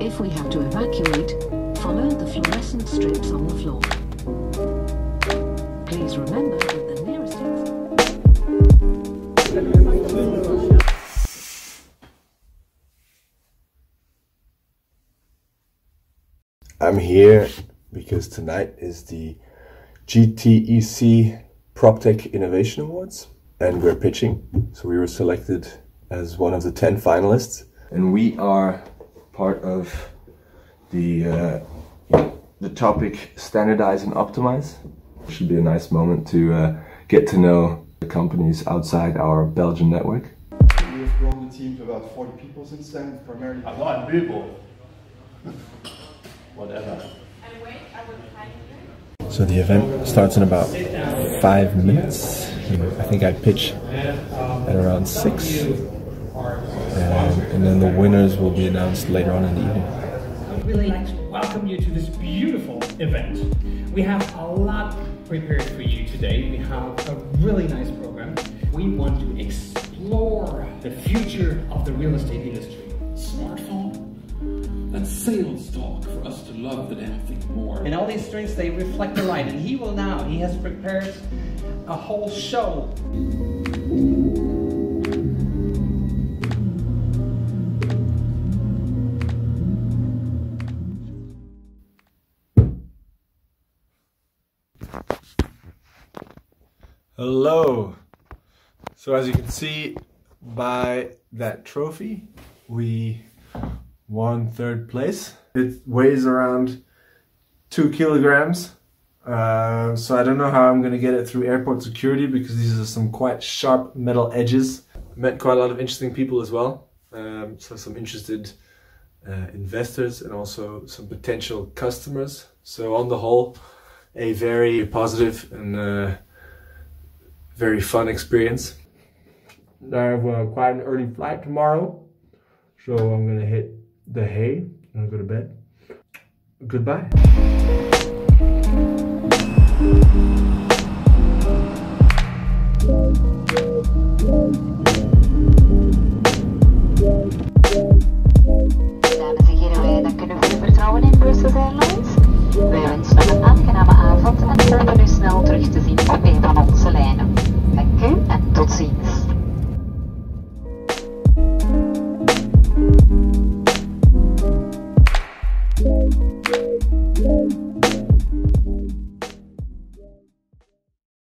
If we have to evacuate, follow the fluorescent strips on the floor. Please remember that the nearest exit... I'm here because tonight is the GTEC PropTech Innovation Awards and we're pitching. So we were selected as one of the 10 finalists and we are part of the uh, the topic standardize and optimize. It Should be a nice moment to uh, get to know the companies outside our Belgian network. We've grown the team to about 40 people since then, primarily. A lot of people. Whatever. So the event starts in about five minutes. I think I pitch at around six. And, and then the winners will be announced later on in the evening. I'd really like to welcome you to this beautiful event. We have a lot prepared for you today. We have a really nice program. We want to explore the future of the real estate industry. Smartphone? That's sales talk for us to love the damn thing more. And all these strings, they reflect the light. And he will now, he has prepared a whole show. Hello. So as you can see by that trophy, we won third place. It weighs around two kilograms. Uh, so I don't know how I'm gonna get it through airport security because these are some quite sharp metal edges. Met quite a lot of interesting people as well. Um, so some interested uh, investors and also some potential customers. So on the whole, a very positive and uh, very fun experience. I have uh, quite an early flight tomorrow, so I'm gonna hit the hay and go to bed. Goodbye. you